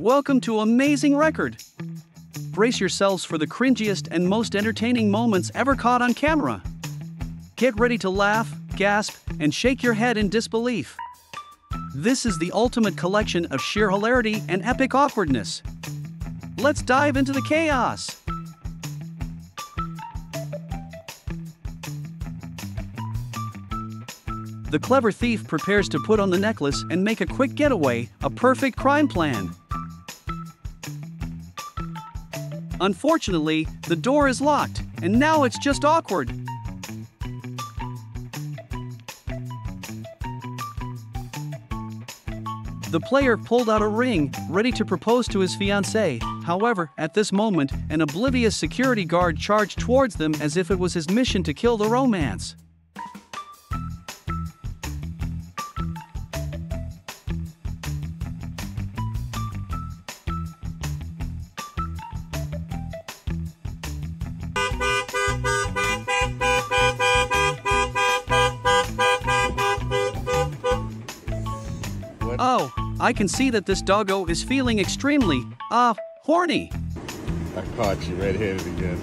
Welcome to Amazing Record. Brace yourselves for the cringiest and most entertaining moments ever caught on camera. Get ready to laugh, gasp, and shake your head in disbelief. This is the ultimate collection of sheer hilarity and epic awkwardness. Let's dive into the chaos. The clever thief prepares to put on the necklace and make a quick getaway, a perfect crime plan. Unfortunately, the door is locked, and now it's just awkward. The player pulled out a ring, ready to propose to his fiancée. However, at this moment, an oblivious security guard charged towards them as if it was his mission to kill the romance. Oh, I can see that this doggo is feeling extremely, uh, horny. I caught you red-handed again.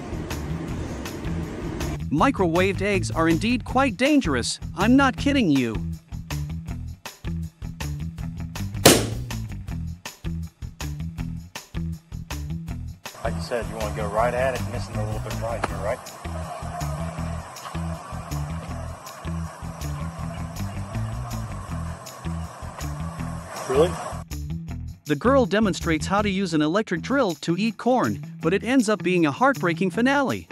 Microwaved eggs are indeed quite dangerous. I'm not kidding you. Like you said, you want to go right at it, missing a little bit right here, right? Really? The girl demonstrates how to use an electric drill to eat corn, but it ends up being a heartbreaking finale.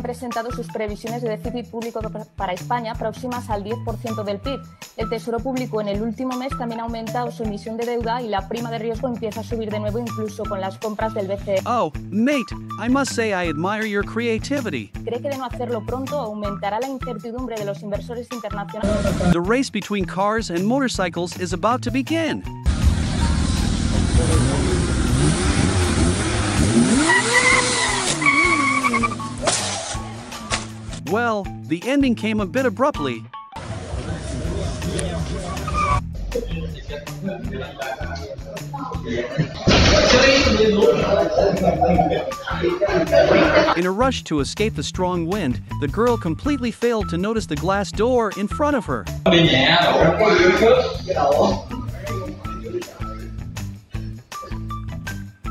Han presentado sus previsiones de déficit público para España próximas al 10% del PIB. El Tesoro Público en el último mes también ha aumentado su emisión de deuda y la prima de riesgo empieza a subir de nuevo incluso con las compras del BCE. Oh, mate, I must say I admire your creativity. Cree que de no hacerlo pronto aumentará la incertidumbre de los inversores internacionales. The race between cars and motorcycles is about to begin. The ending came a bit abruptly. In a rush to escape the strong wind, the girl completely failed to notice the glass door in front of her.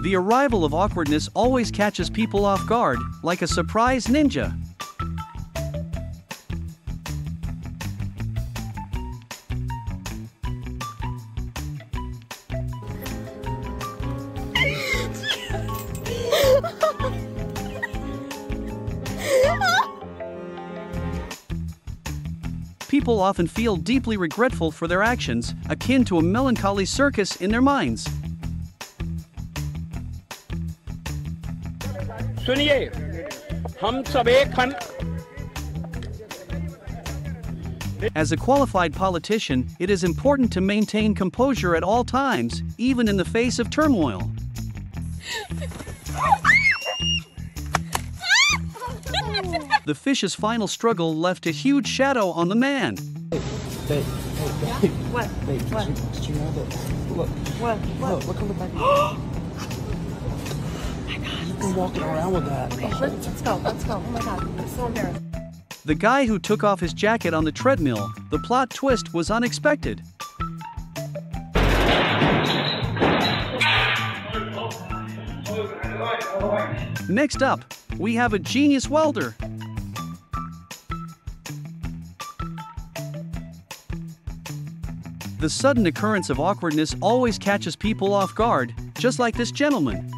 The arrival of awkwardness always catches people off guard, like a surprise ninja. People often feel deeply regretful for their actions, akin to a melancholy circus in their minds. सुनिए हम सब एक खन As a qualified politician, it is important to maintain composure at all times, even in the face of turmoil. The fish's final struggle left a huge shadow on the man. What? What? Did you know that? Look, What? What? look, look on the back. You've been walking around with that. Let's, let's go. Let's go. Oh my god. I'm so embarrassed. The guy who took off his jacket on the treadmill, the plot twist was unexpected. Next up, we have a genius welder. The sudden occurrence of awkwardness always catches people off guard, just like this gentleman.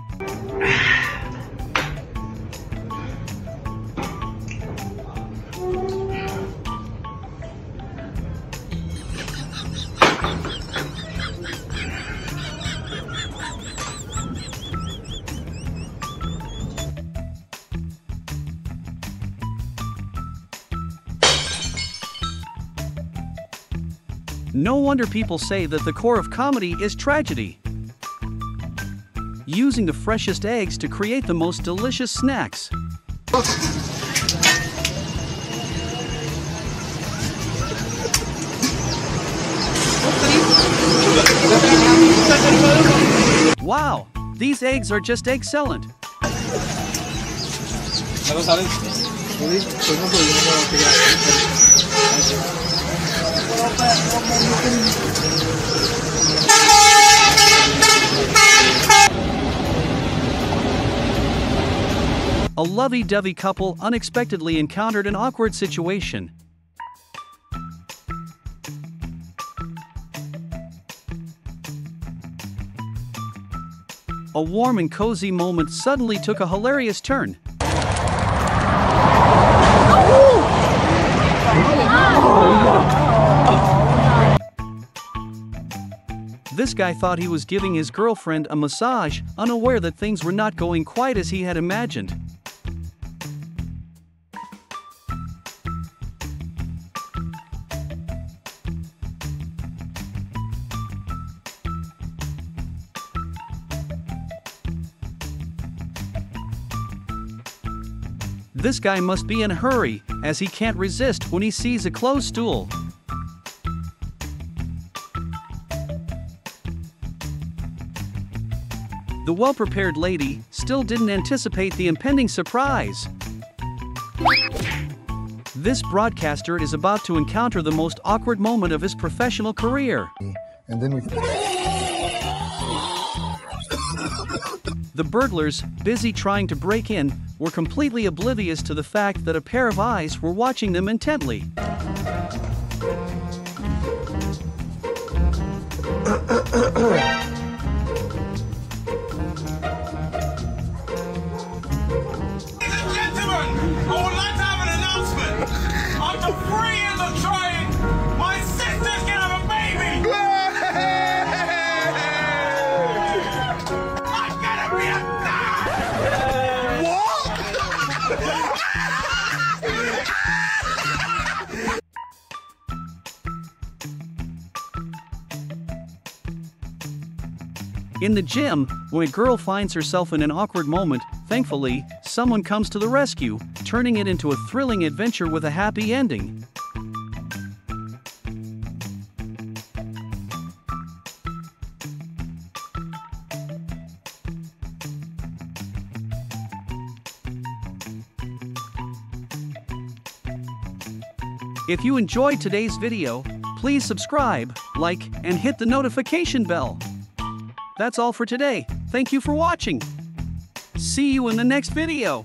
No wonder people say that the core of comedy is tragedy. Using the freshest eggs to create the most delicious snacks. Wow, these eggs are just excellent. A lovey dovey couple unexpectedly encountered an awkward situation. A warm and cozy moment suddenly took a hilarious turn. This guy thought he was giving his girlfriend a massage, unaware that things were not going quite as he had imagined. This guy must be in a hurry, as he can't resist when he sees a closed stool. The well prepared lady still didn't anticipate the impending surprise. This broadcaster is about to encounter the most awkward moment of his professional career. And then we. The burglars, busy trying to break in, were completely oblivious to the fact that a pair of eyes were watching them intently. In the gym, when a girl finds herself in an awkward moment, thankfully, someone comes to the rescue, turning it into a thrilling adventure with a happy ending. If you enjoyed today's video, please subscribe, like, and hit the notification bell. That's all for today. Thank you for watching. See you in the next video.